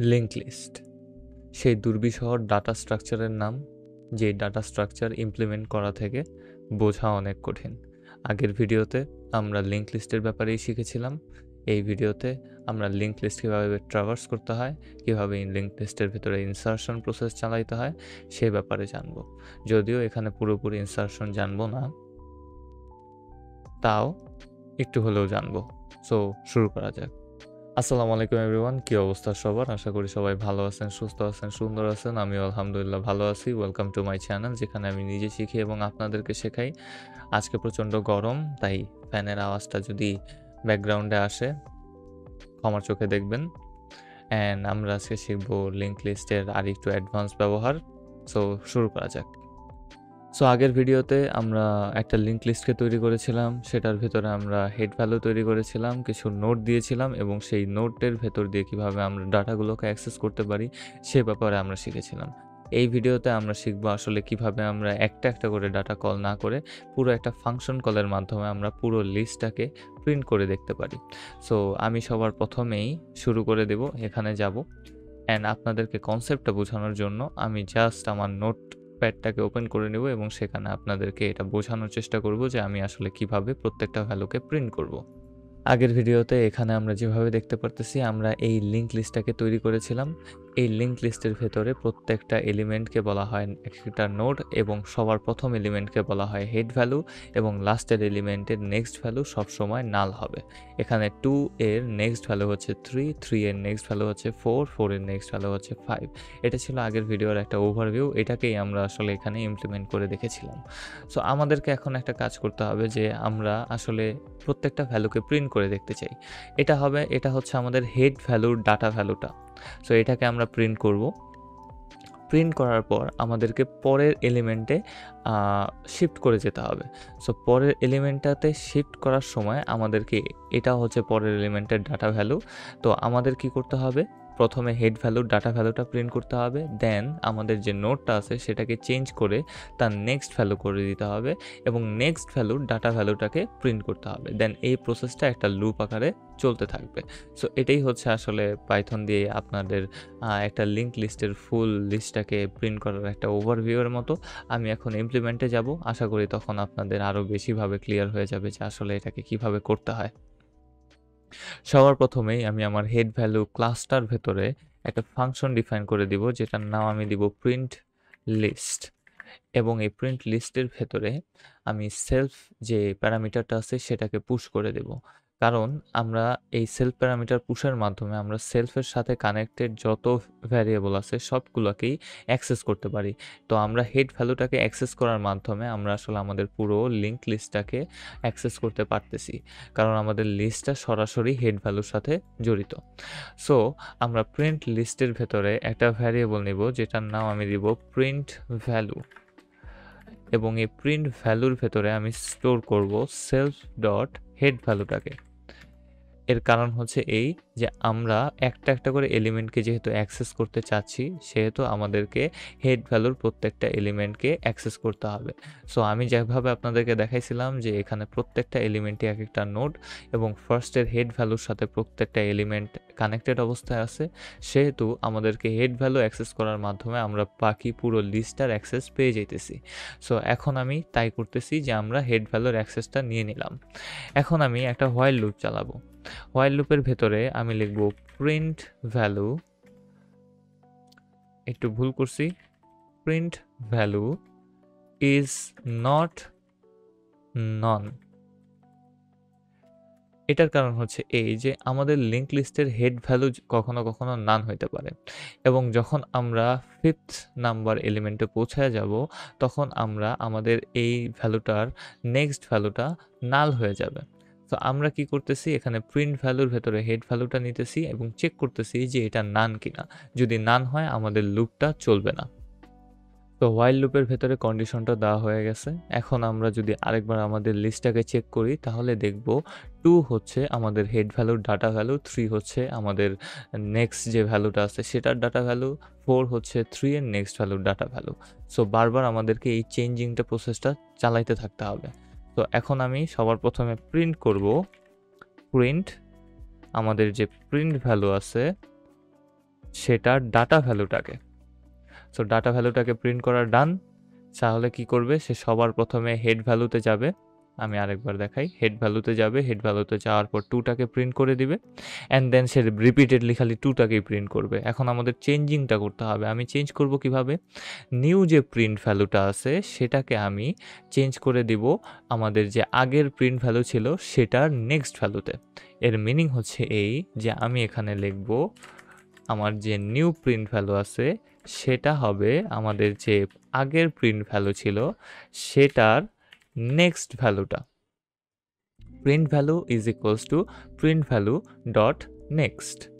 Link list. সেই দুর্বিষহ data স্ট্রাকচারের নাম, যে ডাটা স্ট্রাকচার ইমপ্লিমেন্ট করা থেকে বোঝা অনেক কঠিন। আগের ভিডিওতে আমরা লিঙ্ক লিস্টের ব্যাপারেই শিখেছিলাম। এই ভিডিওতে আমরা লিঙ্ক লিস্ট কীভাবে ট্রাভার্স করতে হয়, কীভাবে লিঙ্ক লিস্টের ভিতরে ইনসার্শন প্রসেস চালাইতে হয়, সে ব্যাপারে জানব। যদিও এখানে পুরোপুরি ইনসার্শন জানব না, তাও একটু হলেও জানব। সো শুরু করা যাক। আসসালামু আলাইকুম এভরিওয়ান, কী অবস্থা সবার? আশা করি সবাই ভালো আছেন, সুস্থ আছেন, সুন্দর আছেন। আমি আলহামদুলিল্লাহ ভালো আছি। ওয়েলকাম টু মাই চ্যানেল যেখানে আমি নিজে শিখি এবং আপনাদেরকে শেখাই। আজকে প্রচণ্ড গরম, তাই ফ্যানের আওয়াজটা যদি ব্যাকগ্রাউন্ডে আসে, ক্ষমার চোখে দেখবেন। অ্যান্ড আমরা আজকে শিখব লিঙ্ক লিস্টের আর একটু অ্যাডভান্স ব্যবহার। সো শুরু করা যাক। সো আগের ভিডিওতে আমরা একটা লিঙ্ক লিস্টকে তৈরি করেছিলাম। সেটার ভেতরে আমরা হেড ভ্যালু তৈরি করেছিলাম, কিছু নোট দিয়েছিলাম এবং সেই নোটের ভেতর দিয়ে কীভাবে আমরা ডাটাগুলোকে অ্যাক্সেস করতে পারি, সে ব্যাপারে আমরা শিখেছিলাম। এই ভিডিওতে আমরা শিখব আসলে কীভাবে আমরা একটা একটা করে ডাটা কল না করে পুরো একটা ফাংশন কলের মাধ্যমে আমরা পুরো লিস্টটাকে প্রিন্ট করে দেখতে পারি। সো আমি সবার প্রথমেই শুরু করে দেব, এখানে যাব। অ্যান্ড আপনাদেরকে কনসেপ্টটা বোঝানোর জন্য আমি জাস্ট আমার নোট প্যাডটাকে ওপেন করে নেব এবং সেখানে আপনাদেরকে এটা বোঝানোর চেষ্টা করব যে আমি আসলে কীভাবে প্রত্যেকটা ভ্যালুকে প্রিন্ট করব। আগের ভিডিওতে এখানে আমরা যেভাবে দেখতে পারতেছি, আমরা এই লিঙ্ক লিস্টটাকে তৈরি করেছিলাম এই লিঙ্ক লিস্টের ভেতরে প্রত্যেকটা এলিমেন্টকে বলা হয় একটা নোড এবং সবার প্রথম এলিমেন্টকে বলা হয় হেড ভ্যালু এবং লাস্টের এলিমেন্টের নেক্সট ভ্যালু সবসময় নাল হবে। এখানে টু এর নেক্সট ভ্যালু হচ্ছে থ্রি থ্রি এর নেক্সট ভ্যালু হচ্ছে ফোর ফোর এর নেক্সট ভ্যালু হচ্ছে ফাইভ এটা ছিল আগের ভিডিওর একটা ওভারভিউ এটাকেই আমরা আসলে এখানে ইমপ্লিমেন্ট করে দেখেছিলাম। সো আমাদেরকে এখন একটা কাজ করতে হবে যে আমরা আসলে প্রত্যেকটা ভ্যালুকে প্রিন্ট করে দেখতে চাই। এটা হবে, এটা হচ্ছে আমাদের হেড ভ্যালুর ডাটা ভ্যালুটা সো এটাকে আমরা প্রিন্ট করব। প্রিন্ট করার পর আমাদেরকে পরের এলিমেন্টে শিফট করে যেতে হবে। সো পরের এলিমেন্টটাতে শিফট করার সময় আমাদেরকে এটা হচ্ছে পরের এলিমেন্টের ডাটা ভ্যালু তো আমাদের কি করতে হবে? প্রথমে হেড ভ্যালুর ডাটা ভ্যালুটা প্রিন্ট করতে হবে দেন আমাদের যে নোটটা আছে সেটাকে চেঞ্জ করে তার নেক্সট ভ্যালু করে দিতে হবে এবং নেক্সট ভ্যালুর ডাটা ভ্যালুটাকে প্রিন্ট করতে হবে। দেন এই প্রসেসটা একটা লুপ আকারে চলতে থাকবে। সো এটাই হচ্ছে আসলে পাইথন দিয়ে আপনাদের একটা লিঙ্ক লিস্টের ফুল লিস্টটাকে প্রিন্ট করার একটা ওভারভিউয়ের মতো। আমি এখন ইমপ্লিমেন্টে যাব। আশা করি তখন আপনাদের আরও বেশিভাবে ক্লিয়ার হয়ে যাবে যে আসলে এটাকে কীভাবে করতে হয়। সবার প্রথমেই আমি আমার হেড ভ্যালু ক্লাস্টার ভেতরে একটা ফাংশন ডিফাইন করে দিব, যেটার নাম আমি দিব প্রিন্ট লিস্ট এবং এই প্রিন্ট লিস্টের ভেতরে আমি সেলফ যে প্যারামিটারটা আছে সেটাকে পুশ করে দেব। কারণ আমরা এই সেলফ প্যারামিটার পুশের মাধ্যমে আমরা সেলফের সাথে কানেক্টেড যত ভ্যারিয়েবল আছে সবগুলোকেই অ্যাক্সেস করতে পারি। তো আমরা হেড ভ্যালুটাকে অ্যাক্সেস করার মাধ্যমে আমরা আসলে আমাদের পুরো লিঙ্ক লিস্টটাকে অ্যাক্সেস করতে পারতেছি। কারণ আমাদের লিস্টটা সরাসরি হেড ভ্যালুর সাথে জড়িত। সো আমরা প্রিন্ট লিস্টের ভেতরে একটা ভ্যারিয়েবল নিব, যেটার নাম আমি দিব প্রিন্ট ভ্যালু এবং এই প্রিন্ট ভ্যালুর ভেতরে আমি স্টোর করব সেলফ ডট হেড ভ্যালুটাকে এর কারণ হচ্ছে এই যে আমরা একটা একটা করে এলিমেন্টকে যেহেতু অ্যাক্সেস করতে চাচ্ছি, সেহেতু আমাদেরকে হেড ভ্যালুর প্রত্যেকটা এলিমেন্টকে অ্যাক্সেস করতে হবে। সো আমি যেভাবে আপনাদেরকে দেখাইছিলাম যে এখানে প্রত্যেকটা এলিমেন্টই এক একটা নোট এবং ফার্স্টের হেড ভ্যালুর সাথে প্রত্যেকটা এলিমেন্ট কানেক্টেড অবস্থায় আছে, সেহেতু আমাদেরকে হেড ভ্যালু অ্যাক্সেস করার মাধ্যমে আমরা বাকি পুরো লিস্টার অ্যাক্সেস পেয়ে যেতেছি সো এখন আমি তাই করতেছি যে আমরা হেড ভ্যালুর অ্যাক্সেসটা নিয়ে নিলাম। এখন আমি একটা হোয়াইল লুপ চালাবো। হোয়াইল লুপের ভেতরে আমি লিখব প্রিন্ট ভ্যালু একটু ভুল করছি। Print value is not none এটার কারণ হচ্ছে এই যে আমাদের লিঙ্ক লিস্টের হেড ভ্যালু কখনো কখনো নান হইতে পারে। এবং যখন আমরা ফিফথ নাম্বার এলিমেন্টে পৌঁছায় যাব, তখন আমরা আমাদের এই ভ্যালুটার নেক্সট ভ্যালুটা নাল হয়ে যাবে। তো আমরা কি করতেছি? এখানে প্রিন্ট ভ্যালুর ভেতরে হেড ভ্যালুটা নিতেছি এবং চেক করতেছি যে এটা নান কিনা। যদি নান হয়, আমাদের লুপটা চলবে না। তো ওয়াইল লুপের ভেতরে কন্ডিশনটা দেওয়া হয়ে গেছে। এখন আমরা যদি আরেকবার আমাদের লিস্টটাকে চেক করি, তাহলে দেখব টু হচ্ছে আমাদের হেড ভ্যালুর ডাটা ভ্যালু থ্রি হচ্ছে আমাদের নেক্সট যে ভ্যালুটা আছে, সেটার ডাটা ভ্যালু ফোর হচ্ছে থ্রি এর নেক্সট ভ্যালুর ডাটা ভ্যালু সো বারবার আমাদেরকে এই চেঞ্জিংটা প্রসেসটা চালাইতে থাকতে হবে। তো এখন আমি সবার প্রথমে প্রিন্ট করব। প্রিন্ট আমাদের যে প্রিন্ট ভ্যালু আছে সেটার ডাটা ভ্যালুটাকে সো ডাটা ভ্যালুটাকে প্রিন্ট করার ডান তাহলে কি করবে? সে সবার প্রথমে হেড ভ্যালুতে যাবে। আমি আরেকবার দেখাই। হেড ভ্যালুতে যাবে। হেড ভ্যালুতে যাওয়ার পর টুটাকে প্রিন্ট করে দিবে। অ্যান্ড দেন সে রিপিটেডলি খালি টুটাকেই প্রিন্ট করবে। এখন আমাদের চেঞ্জিংটা করতে হবে। আমি চেঞ্জ করব কীভাবে? নিউ যে প্রিন্ট ভ্যালুটা আছে, সেটাকে আমি চেঞ্জ করে দিব আমাদের যে আগের প্রিন্ট ভ্যালু ছিল, সেটার নেক্সট ভ্যালুতে এর মিনিং হচ্ছে এই যে আমি এখানে লিখব আমার যে নিউ প্রিন্ট ভ্যালু আছে, সেটা হবে আমাদের যে আগের প্রিন্ট ভ্যালু ছিল, সেটার নেক্সট ভ্যালুটা। Print value is equals to print value dot next.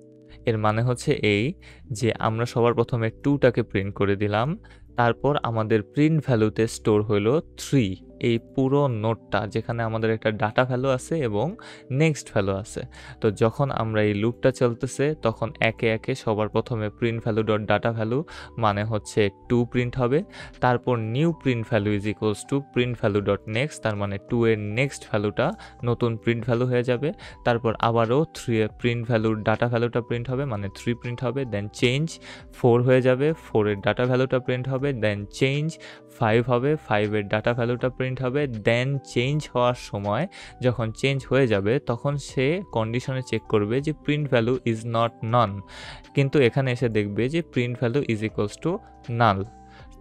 এর মানে হচ্ছে এই যে আমরা সবার প্রথমে টুটাকে প্রিন্ট করে দিলাম, তারপর আমাদের প্রিন্ট ভ্যালুতে স্টোর হলো থ্রি। এই পুরো নোটটা, যেখানে আমাদের একটা ডাটা ভ্যালু আছে এবং নেক্সট ভ্যালু আছে। তো যখন আমরা এই লুপটা চলতেছে, তখন একে একে সবার প্রথমে print value dot data value মানে হচ্ছে টু প্রিন্ট হবে। তারপর new print value is equals to print value dot next তার মানে টু এর নেক্সট ভ্যালুটা নতুন প্রিন্ট ভ্যালু হয়ে যাবে। তারপর আবারও থ্রি প্রিন্ট ভ্যালুর ডাটা ভ্যালুটা প্রিন্ট হবে মানে থ্রি প্রিন্ট হবে দেন চেঞ্জ ফোর হয়ে যাবে ফোরের ডাটা ভ্যালুটা প্রিন্ট হবে দেন চেঞ্জ ফাইভ হবে ফাইভের ডাটা ভ্যালুটা প্রিন্ট হবে দেন চেঞ্জ হওয়ার সময় যখন চেঞ্জ হয়ে যাবে, তখন সে কন্ডিশনে চেক করবে যে print value is not none কিন্তু এখানে এসে দেখবে যে print value is equals to null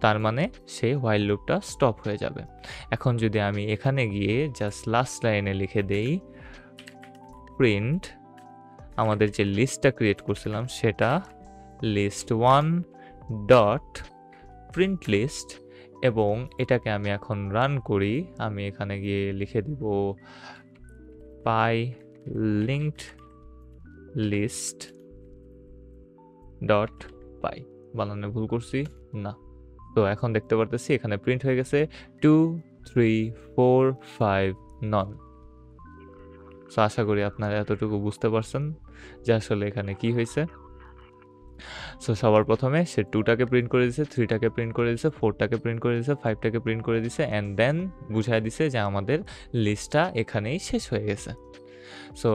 তার মানে সে হোয়াইল লুপটা স্টপ হয়ে যাবে। এখন যদি আমি এখানে গিয়ে জাস্ট লাস্ট লাইনে লিখে দেই প্রিন্ট আমাদের যে লিস্টটা ক্রিয়েট করছিলাম, সেটা list one dot print list এবং এটাকে আমি এখন রান করি। আমি এখানে গিয়ে লিখে দিব পাই লিঙ্কড লিস্ট ডট পাই বানানো ভুল করছি? না। তো এখন দেখতে পারতেছি এখানে প্রিন্ট হয়ে গেছে two three four five none so আশা করি আপনারা এতটুকু বুঝতে পারছেন যে আসলে এখানে কি হয়েছে। সো সবার প্রথমে সে টুটাকে প্রিন্ট করে দিছে থ্রিটাকে প্রিন্ট করে দিছে ফোরটাকে প্রিন্ট করে দিছে ফাইভটাকে প্রিন্ট করে দিছে অ্যান্ড দেন বুঝাই দিছে যে আমাদের লিস্টটা এখানেই শেষ হয়ে গেছে। সো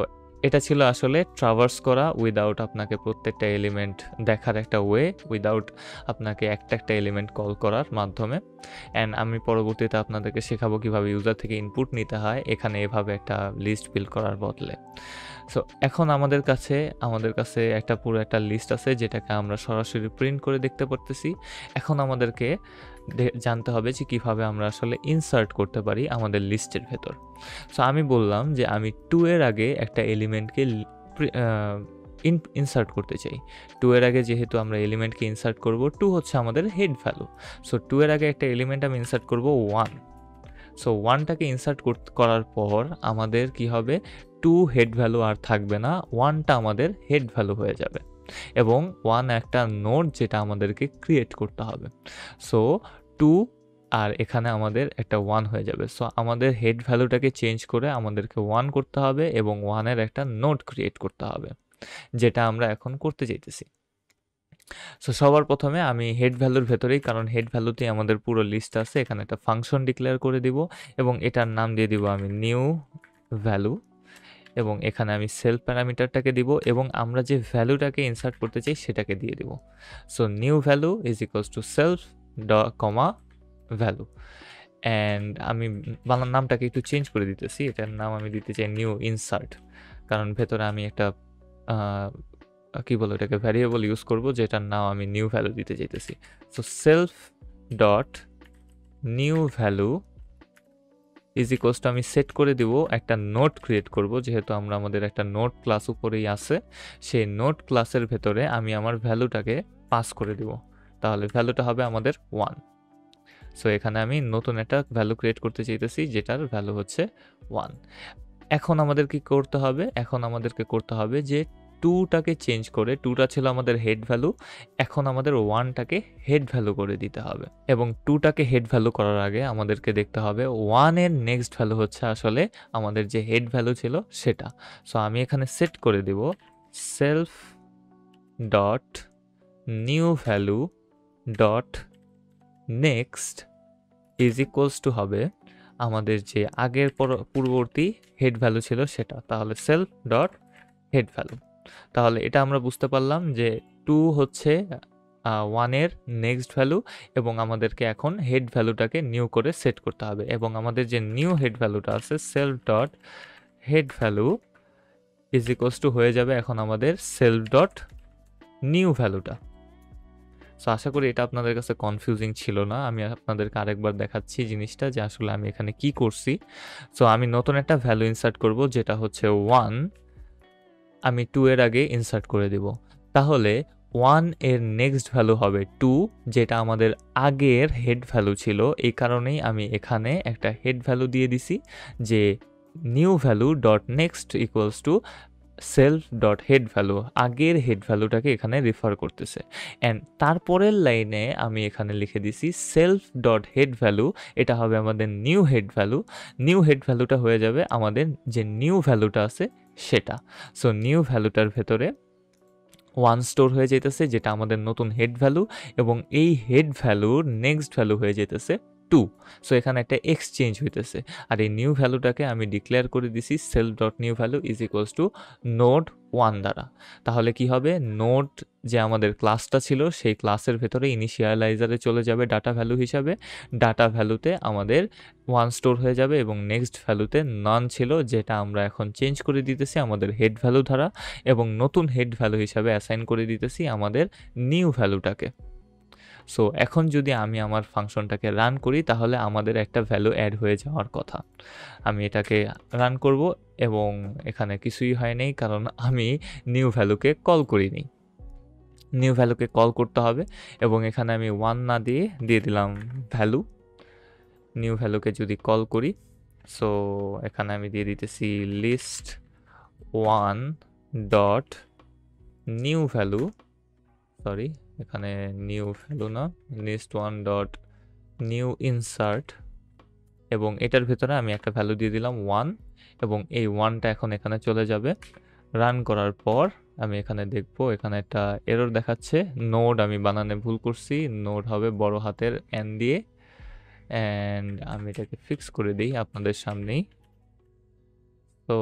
এটা ছিল আসলে ট্রাভার্স করা উইদাউট আপনাকে প্রত্যেকটা এলিমেন্ট দেখার একটা ওয়ে উইদাউট আপনাকে একটা একটা এলিমেন্ট কল করার মাধ্যমে। অ্যান্ড আমি পরবর্তীতে আপনাদেরকে শেখাবো কীভাবে ইউজার থেকে ইনপুট নিতে হয়, এখানে এভাবে একটা লিস্ট বিল্ড করার বদলে। সো এখন আমাদের কাছে আমাদের কাছে একটা পুরো একটা লিস্ট আছে, যেটাকে আমরা সরাসরি প্রিন্ট করে দেখতে পারতেছি। এখন আমাদেরকে জানতে হবে যে কীভাবে আমরা আসলে ইনসার্ট করতে পারি আমাদের লিস্টের ভেতর। সো আমি বললাম যে আমি টু এর আগে একটা এলিমেন্টকে ইন ইনসার্ট করতে চাই। টু এর আগে যেহেতু আমরা এলিমেন্টকে ইনসার্ট করব টু হচ্ছে আমাদের হেড ভ্যালু সো টু এর আগে একটা এলিমেন্ট আমি ইনসার্ট করব ওয়ান সো ওয়ানটাকে ইনসার্ট করার পর আমাদের কি হবে? টু হেড ভ্যালু আর থাকবে না ওয়ানটা আমাদের হেড ভ্যালু হয়ে যাবে। এবং ওয়ান একটা নোট যেটা আমাদেরকে ক্রিয়েট করতে হবে। সো টু আর এখানে আমাদের একটা ওয়ান হয়ে যাবে। সো আমাদের হেড ভ্যালুটাকে চেঞ্জ করে আমাদেরকে ওয়ান করতে হবে এবং ওয়ানের একটা নোট ক্রিয়েট করতে হবে, যেটা আমরা এখন করতে চাইতেছি। সো সবার প্রথমে আমি হেড ভ্যালুর ভেতরেই, কারণ হেড ভ্যালুতেই আমাদের পুরো লিস্ট আছে, এখানে একটা ফাংশন ডিক্লেয়ার করে দিব এবং এটার নাম দিয়ে দিব আমি নিউ ভ্যালু এবং এখানে আমি সেলফ প্যারামিটারটাকে দিব এবং আমরা যে ভ্যালুটাকে ইনসার্ট করতে চাই সেটাকে দিয়ে দিব। So new value is equals to self d comma value and আমি বাংলার নামটাকে একটু চেঞ্জ করে দিতেছি। এটার নাম আমি দিতে চাই নিউ ইনসার্ট কারণ ভেতরে আমি একটা কী বলো এটাকে ভ্যারিয়েবল ইউজ করব, যেটার নাম আমি নিউ ভ্যালু দিতে চাইতেছি। So self dot new value is equals to আমি সেট করে দিব একটা নোট ক্রিয়েট করব, যেহেতু আমরা আমাদের একটা নোট ক্লাস উপরেই আছে, সেই নোট ক্লাসের ভেতরে আমি আমার ভ্যালুটাকে পাস করে দিব। তাহলে ভ্যালুটা হবে আমাদের ওয়ান সো এখানে আমি নতুন একটা ভ্যালু ক্রিয়েট করতে চাইতেছি, যেটার ভ্যালু হচ্ছে ওয়ান এখন আমাদের কি করতে হবে? এখন আমাদেরকে করতে হবে যে টুটাকে চেঞ্জ করে টুটা ছিল আমাদের হেড ভ্যালু এখন আমাদের ওয়ানটাকে হেড ভ্যালু করে দিতে হবে। এবং টুটাকে হেড ভ্যালু করার আগে আমাদেরকে দেখতে হবে ওয়ানের নেক্সট ভ্যালু হচ্ছে আসলে আমাদের যে হেড ভ্যালু ছিল সেটা। সো আমি এখানে সেট করে দিব self dot new value dot next is equals to হবে আমাদের যে আগের পূর্ববর্তী হেড ভ্যালু ছিল সেটা। তাহলে সেলফ ডট হেড ভ্যালু তাহলে এটা আমরা বুঝতে পারলাম যে টু হচ্ছে ওয়ানের নেক্সট ভ্যালু এবং আমাদেরকে এখন হেড ভ্যালুটাকে নিউ করে সেট করতে হবে এবং আমাদের যে নিউ হেড ভ্যালুটা আছে self dot head value is equals to হয়ে যাবে এখন আমাদের সেলফ ডট নিউ ভ্যালুটা সো আশা করি এটা আপনাদের কাছে কনফিউজিং ছিল না। আমি আপনাদেরকে আরেকবার দেখাচ্ছি জিনিসটা যে আসলে আমি এখানে কি করছি। সো আমি নতুন একটা ভ্যালু ইনসার্ট করব যেটা হচ্ছে ওয়ান আমি টু এর আগে ইনসার্ট করে দেব। তাহলে ওয়ানের নেক্সট ভ্যালু হবে টু যেটা আমাদের আগের হেড ভ্যালু ছিল। এই কারণেই আমি এখানে একটা হেড ভ্যালু দিয়ে দিছি, যে new value dot next equals to self dot head value আগের হেড ভ্যালুটাকে এখানে রেফার করতেছে। অ্যান্ড তারপরের লাইনে আমি এখানে লিখে দিছি সেলফ ডট হেড ভ্যালু এটা হবে আমাদের new head value new head ভ্যালুটা হয়ে যাবে আমাদের যে নিউ ভ্যালুটা আছে সেটা। সো নিউ ভ্যালুটার ভেতরে ওয়ান স্টোর হয়ে যেতেছে যেটা আমাদের নতুন হেড ভ্যালু এবং এই হেড ভ্যালুর নেক্সট ভ্যালু হয়ে যেতেছে টু সো এখানে একটা এক্সচেঞ্জ হইতেছে। আর এই নিউ ভ্যালুটাকে আমি ডিক্লেয়ার করে দিছি self dot new value is equals to node one দ্বারা। তাহলে কি হবে? নোড যে আমাদের ক্লাসটা ছিল, সেই ক্লাসের ভেতরে ইনিশিয়ালাইজারে চলে যাবে ডাটা ভ্যালু হিসাবে। ডাটা ভ্যালুতে আমাদের ওয়ান স্টোর হয়ে যাবে এবং নেক্সট ভ্যালুতে নন ছিল, যেটা আমরা এখন চেঞ্জ করে দিতেছি আমাদের হেড ভ্যালু দ্বারা এবং নতুন হেড ভ্যালু হিসাবে অ্যাসাইন করে দিতেছি আমাদের নিউ ভ্যালুটাকে সো এখন যদি আমি আমার ফাংশনটাকে রান করি, তাহলে আমাদের একটা ভ্যালু অ্যাড হয়ে যাওয়ার কথা। আমি এটাকে রান করব এবং এখানে কিছুই হয় নাই, কারণ আমি নিউ ভ্যালুকে কল করিনি। নিউ ভ্যালুকে কল করতে হবে এবং এখানে আমি ওয়ান না দিয়ে দিয়ে দিলাম ভ্যালু নিউ ভ্যালুকে যদি কল করি সো এখানে আমি দিয়ে দিতেছি list one dot new value sorry এখানে নিউ ভ্যালু না list one dot new insert এবং এটার ভেতরে আমি একটা ভ্যালু দিয়ে দিলাম ওয়ান এবং এই ওয়ানটা এখন এখানে চলে যাবে। রান করার পর আমি এখানে দেখব, এখানে একটা এরর দেখাচ্ছে নোড আমি বানানে ভুল করছি নোড হবে বড় হাতের এন দিয়ে অ্যান্ড আমি এটাকে ফিক্স করে দিই আপনাদের সামনেই। তো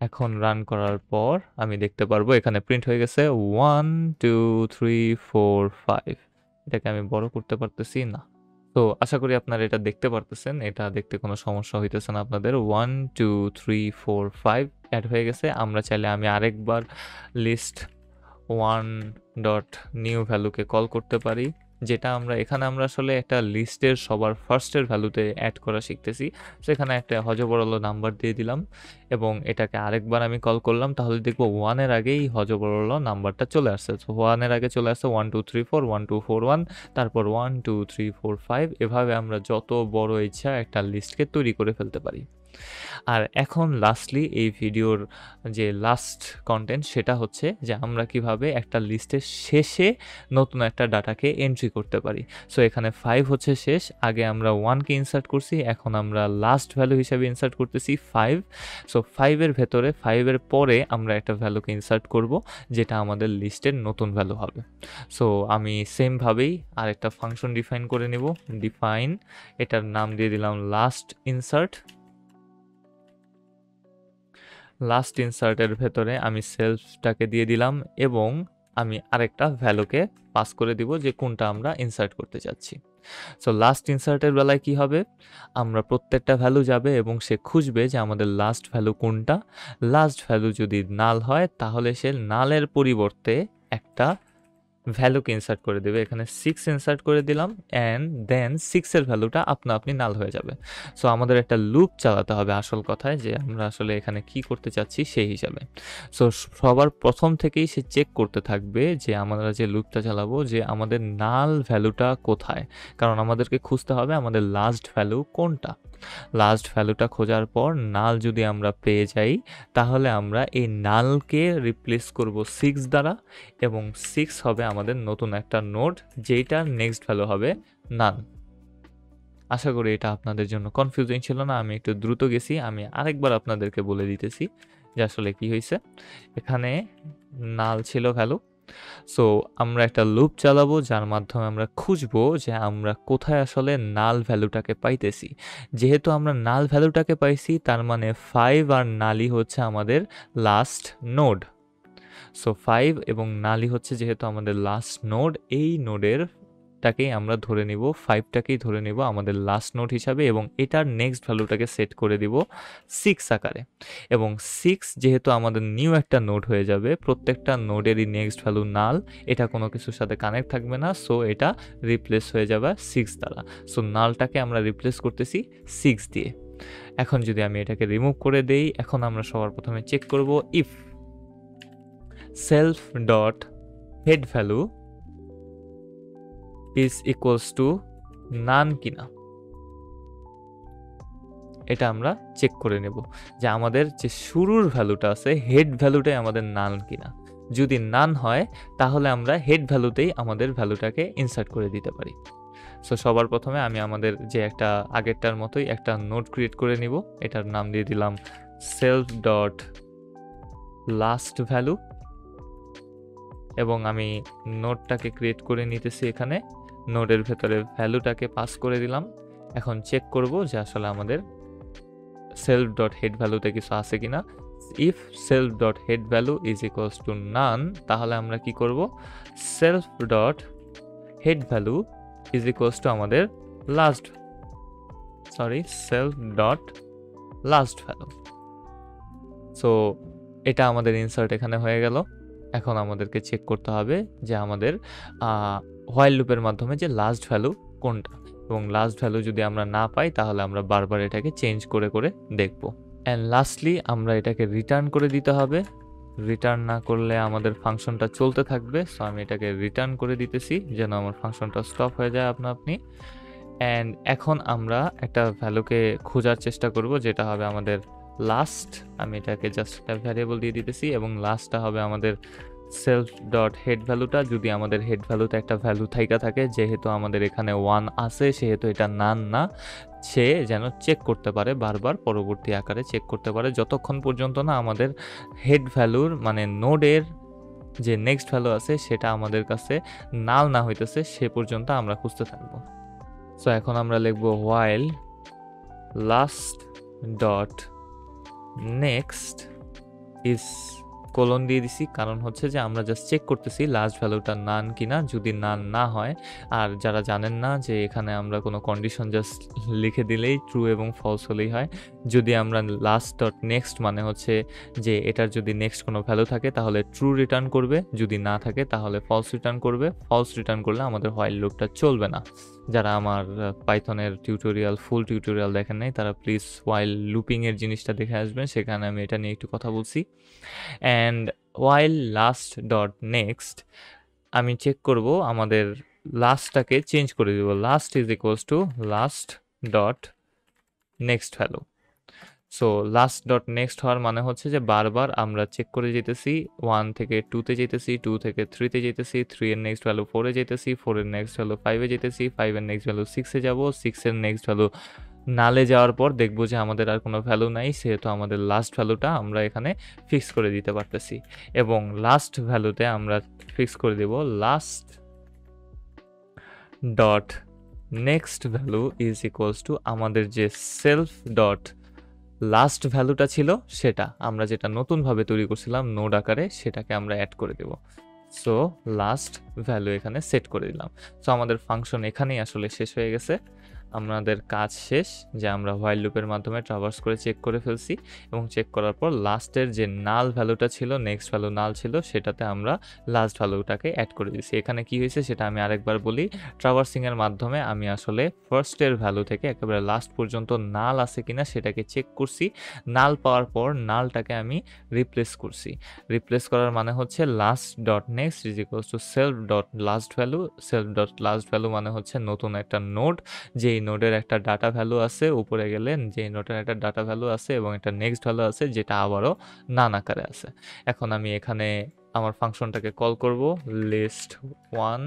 এখন রান করার পর আমি দেখতে পারব এখানে প্রিন্ট হয়ে গেছে one two three four five এটাকে আমি বড় করতে পারতেছি না। তো আশা করি আপনারা এটা দেখতে পারতেছেন। এটা দেখতে কোনো সমস্যা হইতেছে না আপনাদের। One two three four five add হয়ে গেছে। আমরা চাইলে আমি আরেকবার লিস্ট ওয়ান ডট নিউ ভ্যালুকে কল করতে পারি। যেটা আমরা, এখানে আমরা আসলে একটা লিস্টের সবার ফার্স্টের ভ্যালুতে অ্যাড করা শিখতেছি। সো এখানে একটা হজবরল নাম্বার দিয়ে দিলাম এবং এটাকে আরেকবার আমি কল করলাম, তাহলে দেখব ওয়ানের আগেই হজবরল নাম্বারটা চলে আসছে। তো ওয়ানের আগে চলে আসছে one two three four one two four one তারপর one two three four five এভাবে আমরা যত বড় ইচ্ছা একটা লিস্টকে তৈরি করে ফেলতে পারি। আর এখন লাস্টলি এই ভিডিওর যে লাস্ট কন্টেন্ট সেটা হচ্ছে যে আমরা কীভাবে একটা লিস্টের শেষে নতুন একটা ডাটাকে এন্ট্রি করতে পারি। সো এখানে ফাইভ হচ্ছে শেষ, আগে আমরা ওয়ানকে ইনসার্ট করছি, এখন আমরা লাস্ট ভ্যালু হিসাবে ইনসার্ট করতেছি ফাইভ সো ফাইভের ভেতরে ফাইভের পরে আমরা একটা ভ্যালুকে ইনসার্ট করব, যেটা আমাদের লিস্টের নতুন ভ্যালু হবে। সো আমি সেমভাবেই আরেকটা ফাংশন ডিফাইন করে নেব। ডিফাইন এটার নাম দিয়ে দিলাম লাস্ট ইনসার্ট লাস্ট ইনসার্টের ভেতরে আমি সেলফটাকে দিয়ে দিলাম এবং আমি আরেকটা ভ্যালুকে পাস করে দিব যে কোনটা আমরা ইনসার্ট করতে চাচ্ছি সো লাস্ট ইনসার্টের বেলায় কি হবে? আমরা প্রত্যেকটা ভ্যালু যাবে এবং সে খুঁজবে যে আমাদের লাস্ট ভ্যালু কোনটা। লাস্ট ভ্যালু যদি নাল হয়, তাহলে সে নালের পরিবর্তে একটা ভ্যালুকে ইনসার্ট করে দেবে। এখানে সিক্স ইনসার্ট করে দিলাম অ্যান্ড দেন সিক্সের ভ্যালুটা আপনা আপনি নাল হয়ে যাবে। সো আমাদের একটা লুপ চালাতে হবে আসল কথায় যে আমরা আসলে এখানে কি করতে চাচ্ছি সেই হিসাবে। সো সবার প্রথম থেকেই সে চেক করতে থাকবে যে আমরা যে লুপটা চালাবো যে আমাদের নাল ভ্যালুটা কোথায়? কারণ আমাদেরকে খুঁজতে হবে আমাদের লাস্ট ভ্যালু কোনটা? লাস্ট ভ্যালুটা খোঁজার পর নাল যদি আমরা পেয়ে যাই, তাহলে আমরা এই নালকে রিপ্লেস করব সিক্স দ্বারা এবং সিক্স হবে আমাদের নতুন একটা নোট যেইটার নেক্সট ভ্যালু হবে নান আশা করি এটা আপনাদের জন্য কনফিউজিং ছিল না, আমি একটু দ্রুত গেছি, আমি আরেকবার আপনাদেরকে বলে দিতেছি যে আসলে কি হয়েছে। এখানে নাল ছিল ভ্যালু সো আমরা একটা লুপ চালাবো, যার মাধ্যমে আমরা খুঁজবো যে আমরা কোথায় আসলে নাল ভ্যালুটাকে পাইতেছি। যেহেতু আমরা নাল ভ্যালুটাকে পাইছি, তার মানে ফাইভ আর নালি হচ্ছে আমাদের লাস্ট নোড সো ফাইভ এবং নালি হচ্ছে যেহেতু আমাদের লাস্ট নোড এই নোডের টাকেই আমরা ধরে নিব ফাইভটাকেই ধরে নিব আমাদের লাস্ট নোট হিসাবে এবং এটার নেক্সট ভ্যালুটাকে সেট করে দিব সিক্স আকারে। এবং সিক্স যেহেতু আমাদের নিউ একটা নোট হয়ে যাবে, প্রত্যেকটা নোডেরই নেক্সট ভ্যালু নাল এটা কোনো কিছুর সাথে কানেক্ট থাকবে না সো এটা রিপ্লেস হয়ে যাবে সিক্স দ্বারা। সো নালটাকে আমরা রিপ্লেস করতেছি সিক্স দিয়ে। এখন যদি আমি এটাকে রিমুভ করে দেই, এখন আমরা সবার প্রথমে চেক করব if self dot head value is equals to none কিনা। এটা আমরা চেক করে নেব যে আমাদের যে শুরুর ভ্যালুটা আছে হেড ভ্যালুটাই আমাদের নান কিনা। যদি নান হয়, তাহলে আমরা হেড ভ্যালুতেই আমাদের ভ্যালুটাকে ইনসার্ট করে দিতে পারি। সো সবার প্রথমে আমি আমাদের যে একটা আগেরটার মতোই একটা নোট ক্রিয়েট করে নিব। এটার নাম দিয়ে দিলাম সেলফ ডট লাস্ট ভ্যালু এবং আমি নোটটাকে ক্রিয়েট করে নিতেছি এখানে। নোডের ভেতরে ভ্যালুটাকে পাস করে দিলাম। এখন চেক করব যে আসলে আমাদের সেলফ ডট হেড ভ্যালুতে কিছু আছে কিনা। If self dot head value is equals to none তাহলে আমরা কি করব? Self dot head value is equals to আমাদের last sorry self dot last value so এটা আমাদের ইনসার্ট এখানে হয়ে গেল। এখন আমাদেরকে চেক করতে হবে যে আমাদের হোয়াইল লুপের মাধ্যমে যে লাস্ট ভ্যালু কোনটা? এবং লাস্ট ভ্যালু যদি আমরা না পাই, তাহলে আমরা বারবার এটাকে চেঞ্জ করে করে দেখব। অ্যান্ড লাস্টলি আমরা এটাকে রিটার্ন করে দিতে হবে। রিটার্ন না করলে আমাদের ফাংশনটা চলতে থাকবে। সো আমি এটাকে রিটার্ন করে দিতেছি, যেন আমার ফাংশনটা স্টপ হয়ে যায় আপনা আপনি। অ্যান্ড এখন আমরা একটা ভ্যালুকে খোঁজার চেষ্টা করব, যেটা হবে আমাদের লাস্ট আমি এটাকে জাস্ট একটা ভ্যারিয়েবল দিয়ে দিতেছি এবং লাস্টটা হবে আমাদের সেলফ ডট হেড ভ্যালুটা যদি আমাদের হেড ভ্যালুতে একটা ভ্যালু থাইকা থাকে, যেহেতু আমাদের এখানে ওয়ান আছে, সেহেতু এটা নান না, সে যেন চেক করতে পারে, বারবার পরবর্তী আকারে চেক করতে পারে। যতক্ষণ পর্যন্ত না আমাদের হেড ভ্যালুর মানে নোডের যে নেক্সট ভ্যালু আছে, সেটা আমাদের কাছে নাল না হইতেছে, সে পর্যন্ত আমরা খুঁজতে থাকব। সো এখন আমরা লিখব while last dot next is colon দিয়ে দিছি, কারণ হচ্ছে যে আমরা জাস্ট চেক করতেছি লাস্ট ভ্যালুটা নান কিনা, যদি নান না হয়। আর যারা জানেন না যে এখানে আমরা কোনো কন্ডিশন জাস্ট লিখে দিলেই ট্রু এবং ফলস হলেই হয়, যদি আমরা লাস্ট ডট নেক্সট মানে হচ্ছে যে এটার যদি নেক্সট কোনো ভ্যালু থাকে, তাহলে ট্রু রিটার্ন করবে, যদি না থাকে, তাহলে ফলস রিটার্ন করবে। ফলস রিটার্ন করলে আমাদের হোয়াইল লুপটা চলবে না। যারা আমার পাইথনের টিউটোরিয়াল ফুল টিউটোরিয়াল দেখেন নাই, তারা প্লিজ ওয়াইল লুপিংয়ের জিনিসটা দেখে আসবেন, সেখানে আমি এটা নিয়ে একটু কথা বলছি। And while last dot next আমি চেক করব আমাদের লাস্টটাকে চেঞ্জ করে দেবো। Last is equals to last dot next value so last dot next হওয়ার মানে হচ্ছে যে বারবার আমরা চেক করে যেতেছি ওয়ান থেকে টুতে যেতেছি টু থেকে থ্রিতে যেতেছি থ্রি এর নেক্সট ভ্যালু ফোরে যেতেছি ফোরের নেক্সট ভ্যালু ফাইভে যেতেছি ফাইভের নেক্সট ভ্যালু সিক্সে যাব সিক্সের নেক্সট ভ্যালু নালে যাওয়ার পর দেখব যে আমাদের আর কোনো ভ্যালু নাই, সেহেতু আমাদের লাস্ট ভ্যালুটা আমরা এখানে ফিক্স করে দিতে পারতেছি। এবং লাস্ট ভ্যালুতে আমরা ফিক্স করে দেব last dot next value is equals to আমাদের যে সেলফ ডট লাস্ট ভ্যালুটা ছিল সেটা। আমরা যেটা নতুনভাবে তৈরি করছিলাম নোড আকারে সেটাকে আমরা অ্যাড করে দেব। সো লাস্ট ভ্যালু এখানে সেট করে দিলাম। সো আমাদের ফাংশন এখানেই আসলে শেষ হয়ে গেছে। আমাদের কাজ শেষ, যে আমরা হোয়াইল লুপের মাধ্যমে ট্রাভার্স করে চেক করে ফেলছি এবং চেক করার পর লাস্টের যে নাল ভ্যালুটা ছিল নেক্সট ভ্যালু নাল ছিল, সেটাতে আমরা লাস্ট ভ্যালুটাকে অ্যাড করে দিয়েছি। এখানে কি হয়েছে সেটা আমি আরেকবার বলি। ট্রাভার্সিংয়ের মাধ্যমে আমি আসলে ফার্স্টের ভ্যালু থেকে একেবারে লাস্ট পর্যন্ত নাল আছে কিনা সেটাকে চেক করছি। নাল পাওয়ার পর নালটাকে আমি রিপ্লেস করছি। রিপ্লেস করার মানে হচ্ছে last dot next is equals to self dot last value self dot last value মানে হচ্ছে নতুন একটা নোড যেই নোডের একটা ডাটা ভ্যালু আছে, উপরে গেলে যে নোডের একটা ডাটা ভ্যালু আছে এবং একটা নেক্সট ভ্যালু আছে যেটা আবারও নান আকারে আছে। এখন আমি এখানে আমার ফাংশনটাকে কল করব লিস্ট ওয়ান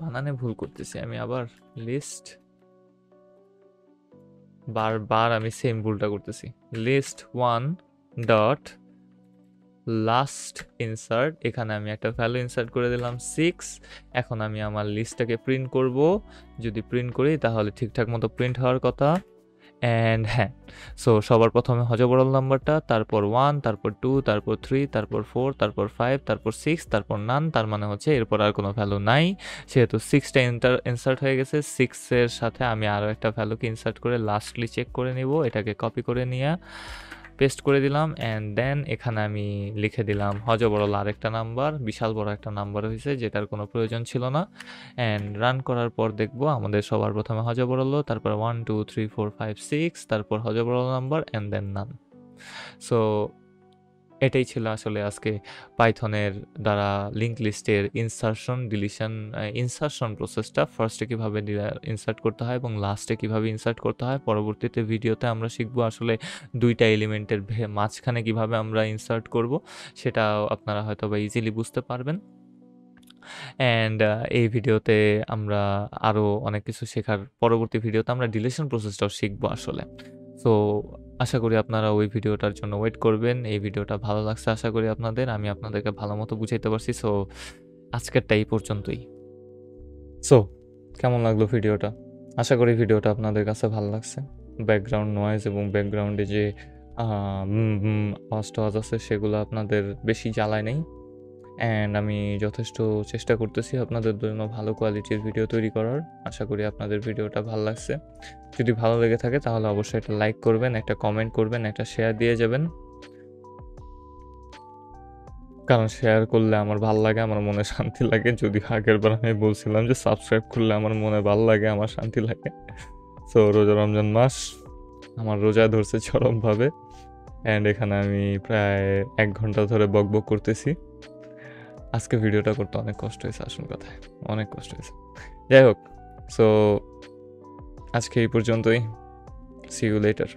বানানে ভুল করতেছি, আমি আবার লিস্ট বারবার আমি সেম ভুলটা করতেছি। List one dot last insert এখানে আমি একটা ভ্যালু ইনসার্ট করে দিলাম সিক্স এখন আমি আমার লিস্টটাকে প্রিন্ট করব। যদি প্রিন্ট করি, তাহলে ঠিকঠাক মতো প্রিন্ট হওয়ার কথা। অ্যান্ড হ্যাঁ সো সবার প্রথমে হজবরল নাম্বারটা, তারপর ওয়ান তারপর টু তারপর থ্রি তারপর ফোর তারপর ফাইভ তারপর সিক্স তারপর নান তার মানে হচ্ছে এরপর আর কোনো ভ্যালু নাই। সেহেতু সিক্সটা ইন্টার ইনসার্ট হয়ে গেছে। সিক্সের সাথে আমি আরও একটা ভ্যালুকে ইনসার্ট করে লাস্টলি চেক করে নিব। এটাকে কপি করে নিয়ে পেস্ট করে দিলাম অ্যান্ড দেন এখানে আমি লিখে দিলাম হজবরল আরেকটা নাম্বার, বিশাল বড় একটা নাম্বার হয়েছে, যেটার কোনো প্রয়োজন ছিল না। অ্যান্ড রান করার পর দেখব আমাদের সবার প্রথমে হজবরল তারপর one two three four five six তারপর হজবরল number and then none so এটাই ছিল আসলে আজকে পাইথনের দ্বারা লিঙ্ক লিস্টের ইনসার্শন ডিলিশন ইনসার্শন প্রসেসটা ফার্স্টে কীভাবে ইনসার্ট করতে হয় এবং লাস্টে কীভাবে ইনসার্ট করতে হয়, পরবর্তীতে ভিডিওতে আমরা শিখব আসলে দুইটা এলিমেন্টের মাঝখানে কীভাবে আমরা ইনসার্ট করব, সেটাও আপনারা হয়তো বা ইজিলি বুঝতে পারবেন। অ্যান্ড এই ভিডিওতে আমরা আরও অনেক কিছু শেখার পরবর্তী ভিডিওতে আমরা ডিলেশন প্রসেসটাও শিখব আসলে। সো আশা করি আপনারা ওই ভিডিওটার জন্য ওয়েট করবেন। এই ভিডিওটা ভালো লাগছে আশা করি আপনাদের। আমি আপনাদেরকে ভালো মতো বুঝাইতে পারছি। সো, আজকেরটা এই পর্যন্তই। সো, কেমন লাগল ভিডিওটা? আশা করি ভিডিওটা আপনাদের কাছে ভালো লাগছে। ব্যাকগ্রাউন্ড নয়েজ এবং ব্যাকগ্রাউন্ডে যে আওয়াজ টাওয়াজ আছে, সেগুলো আপনাদের বেশি জ্বালায় নেই। অ্যান্ড আমি যথেষ্ট চেষ্টা করতেছি আপনাদের জন্য ভালো কোয়ালিটির ভিডিও তৈরি করার। আশা করি আপনাদের ভিডিওটা ভালো লাগছে। যদি ভালো লেগে থাকে তাহলে অবশ্যই একটা লাইক করবেন, একটা কমেন্ট করবেন, একটা শেয়ার দিয়ে যাবেন। কারণ শেয়ার করলে আমার ভালো লাগে, আমার মনে শান্তি লাগে। যদি আগের বার আমি বলছিলাম যে সাবস্ক্রাইব করলে আমার মনে ভালো লাগে, আমার শান্তি লাগে। সো রোজা রমজান মাস আমার রোজা ধরছে চরমভাবে। অ্যান্ড এখানে আমি প্রায় এক ঘণ্টা ধরে বক বক করতেছি। আজকে ভিডিওটা করতে অনেক কষ্ট হয়েছে, আসল কথায় অনেক কষ্ট হয়েছে। যাই হোক সো আজকে এই পর্যন্তই। C you later